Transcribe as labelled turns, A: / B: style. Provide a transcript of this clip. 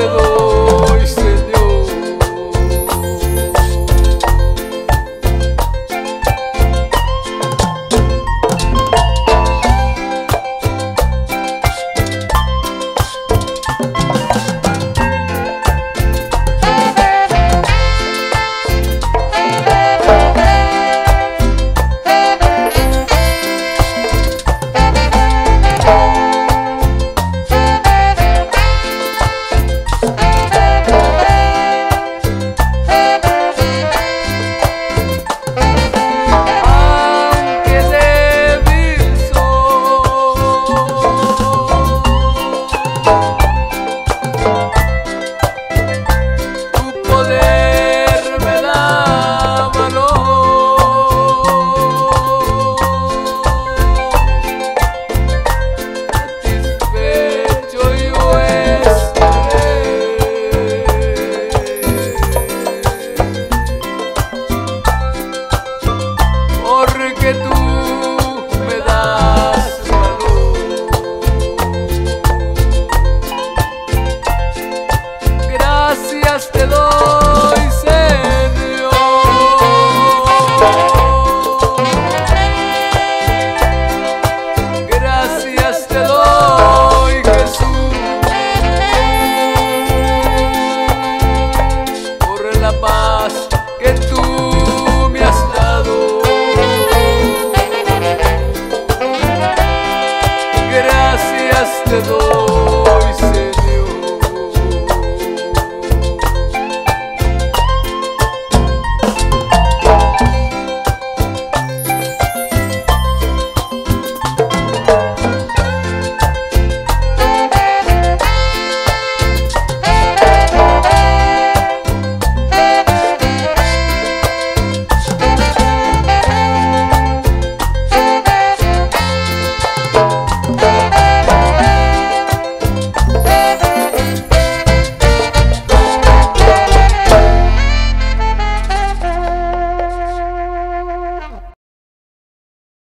A: you one.